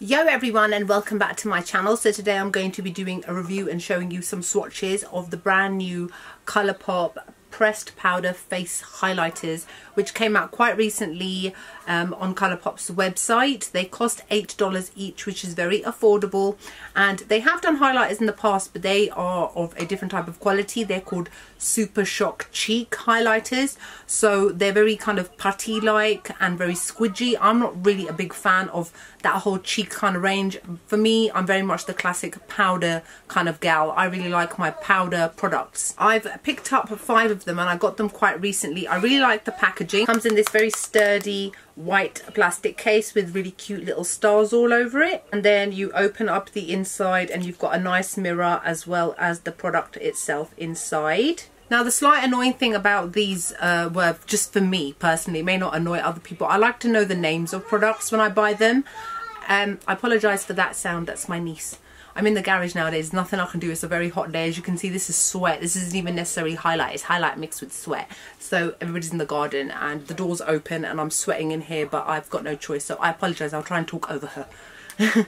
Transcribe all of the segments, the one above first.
Yo everyone and welcome back to my channel. So today I'm going to be doing a review and showing you some swatches of the brand new Colourpop pressed powder face highlighters which came out quite recently um, on Colourpop's website. They cost $8 each which is very affordable and they have done highlighters in the past but they are of a different type of quality. They're called Super Shock Cheek highlighters so they're very kind of putty like and very squidgy. I'm not really a big fan of that whole cheek kind of range. For me I'm very much the classic powder kind of gal. I really like my powder products. I've picked up five of them and I got them quite recently. I really like the packaging. Comes in this very sturdy white plastic case with really cute little stars all over it. And then you open up the inside and you've got a nice mirror as well as the product itself inside. Now the slight annoying thing about these uh, were just for me personally, may not annoy other people. I like to know the names of products when I buy them. Um, I apologise for that sound, that's my niece. I'm in the garage nowadays, nothing I can do. It's a very hot day. As you can see, this is sweat. This isn't even necessarily highlight. It's highlight mixed with sweat. So everybody's in the garden and the door's open and I'm sweating in here, but I've got no choice. So I apologise. I'll try and talk over her.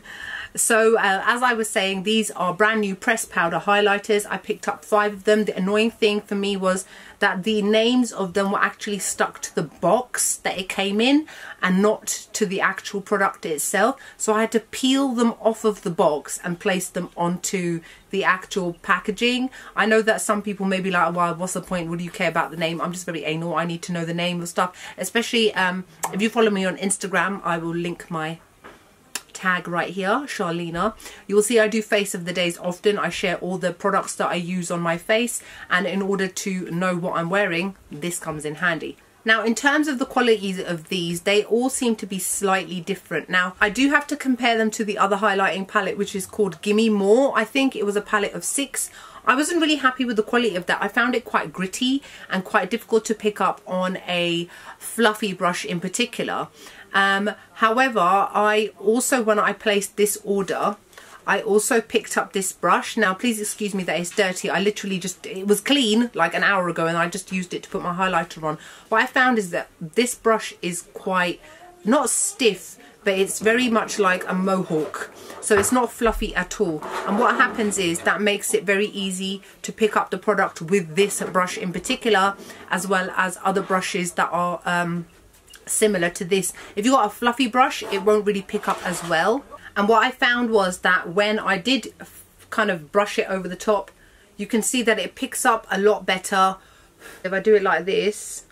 So uh, as I was saying, these are brand new pressed powder highlighters. I picked up five of them. The annoying thing for me was that the names of them were actually stuck to the box that it came in and not to the actual product itself. So I had to peel them off of the box and place them onto the actual packaging. I know that some people may be like, well, what's the point? What do you care about the name? I'm just very anal. I need to know the name of stuff, especially um, if you follow me on Instagram, I will link my tag right here, Shahleena. You will see I do face of the days often. I share all the products that I use on my face and in order to know what I'm wearing, this comes in handy. Now, in terms of the qualities of these, they all seem to be slightly different. Now, I do have to compare them to the other highlighting palette, which is called Gimme More. I think it was a palette of six. I wasn't really happy with the quality of that. I found it quite gritty and quite difficult to pick up on a fluffy brush in particular. Um, however, I also, when I placed this order, I also picked up this brush. Now, please excuse me that it's dirty. I literally just, it was clean like an hour ago and I just used it to put my highlighter on. What I found is that this brush is quite, not stiff, but it's very much like a mohawk. So it's not fluffy at all. And what happens is that makes it very easy to pick up the product with this brush in particular, as well as other brushes that are um, similar to this. If you got a fluffy brush, it won't really pick up as well. And what I found was that when I did kind of brush it over the top, you can see that it picks up a lot better. If I do it like this,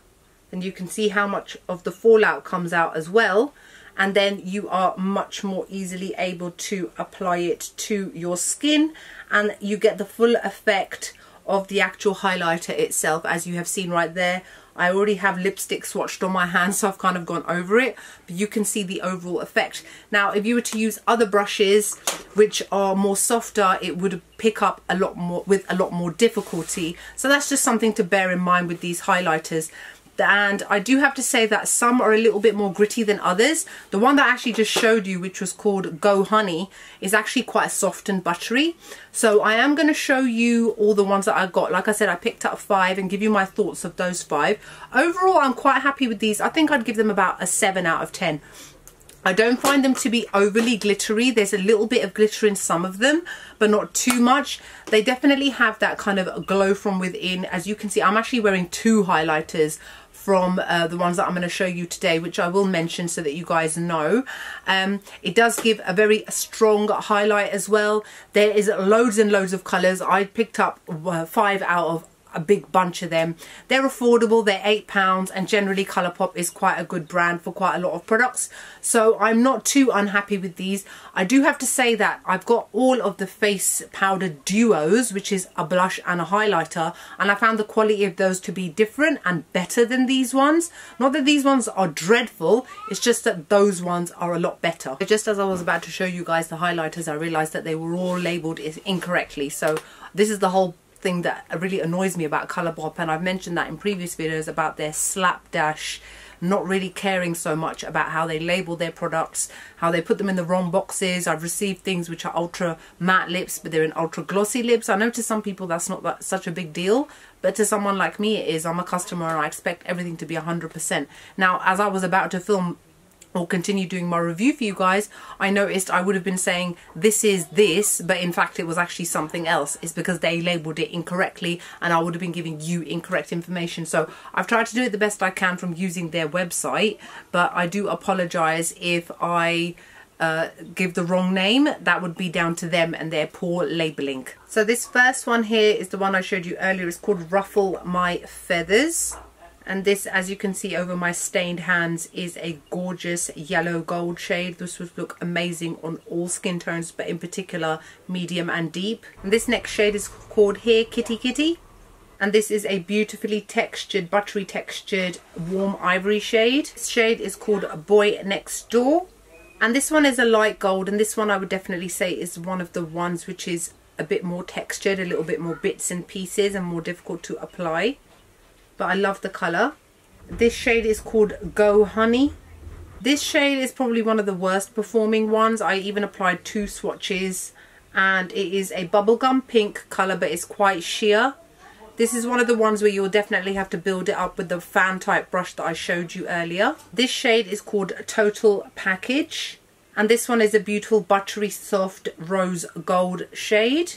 then you can see how much of the fallout comes out as well. And then you are much more easily able to apply it to your skin and you get the full effect of the actual highlighter itself as you have seen right there I already have lipstick swatched on my hand so I've kind of gone over it. But you can see the overall effect. Now if you were to use other brushes which are more softer it would pick up a lot more with a lot more difficulty. So that's just something to bear in mind with these highlighters and I do have to say that some are a little bit more gritty than others. The one that I actually just showed you, which was called Go Honey, is actually quite soft and buttery. So I am going to show you all the ones that I got. Like I said, I picked up five and give you my thoughts of those five. Overall, I'm quite happy with these. I think I'd give them about a 7 out of 10. I don't find them to be overly glittery. There's a little bit of glitter in some of them, but not too much. They definitely have that kind of glow from within. As you can see, I'm actually wearing two highlighters from uh, the ones that I'm going to show you today, which I will mention so that you guys know. Um, it does give a very strong highlight as well. There is loads and loads of colours. I picked up uh, five out of a big bunch of them. They're affordable, they're £8 and generally Colourpop is quite a good brand for quite a lot of products. So I'm not too unhappy with these. I do have to say that I've got all of the face powder duos, which is a blush and a highlighter, and I found the quality of those to be different and better than these ones. Not that these ones are dreadful, it's just that those ones are a lot better. Just as I was about to show you guys the highlighters, I realised that they were all labelled incorrectly. So this is the whole thing that really annoys me about Colourpop and I've mentioned that in previous videos about their slapdash not really caring so much about how they label their products, how they put them in the wrong boxes. I've received things which are ultra matte lips, but they're in ultra glossy lips. I know to some people that's not that, such a big deal, but to someone like me it is. I'm a customer and I expect everything to be 100%. Now, as I was about to film or continue doing my review for you guys, I noticed I would have been saying this is this, but in fact it was actually something else. It's because they labeled it incorrectly and I would have been giving you incorrect information. So I've tried to do it the best I can from using their website, but I do apologize if I uh, give the wrong name, that would be down to them and their poor labeling. So this first one here is the one I showed you earlier. It's called Ruffle My Feathers and this as you can see over my stained hands is a gorgeous yellow gold shade. This would look amazing on all skin tones but in particular medium and deep. And this next shade is called here kitty kitty. And this is a beautifully textured buttery textured warm ivory shade. This shade is called boy next door. And this one is a light gold and this one I would definitely say is one of the ones which is a bit more textured a little bit more bits and pieces and more difficult to apply but I love the colour. This shade is called Go Honey. This shade is probably one of the worst performing ones. I even applied two swatches and it is a bubblegum pink colour but it's quite sheer. This is one of the ones where you'll definitely have to build it up with the fan type brush that I showed you earlier. This shade is called Total Package and this one is a beautiful buttery soft rose gold shade.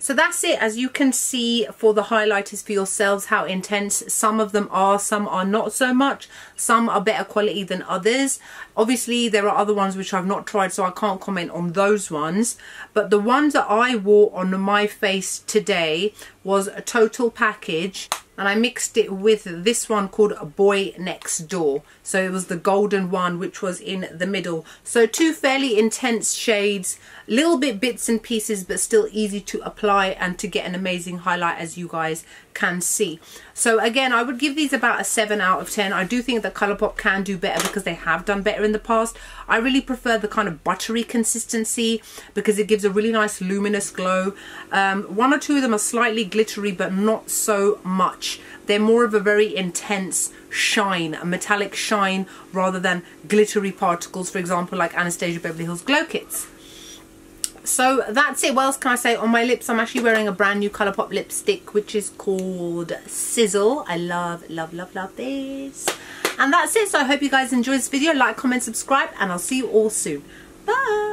So that's it. As you can see for the highlighters for yourselves, how intense some of them are, some are not so much. Some are better quality than others. Obviously, there are other ones which I've not tried, so I can't comment on those ones. But the ones that I wore on my face today was a total package and I mixed it with this one called Boy Next Door. So it was the golden one which was in the middle. So two fairly intense shades, little bit bits and pieces but still easy to apply and to get an amazing highlight as you guys can see. So again, I would give these about a 7 out of 10. I do think that Colourpop can do better because they have done better in the past. I really prefer the kind of buttery consistency because it gives a really nice luminous glow. Um, one or two of them are slightly glittery but not so much. They're more of a very intense shine, a metallic shine rather than glittery particles, for example, like Anastasia Beverly Hills Glow Kits. So that's it. What else can I say? On my lips, I'm actually wearing a brand new Colourpop lipstick, which is called Sizzle. I love, love, love, love this. And that's it. So I hope you guys enjoyed this video. Like, comment, subscribe, and I'll see you all soon. Bye.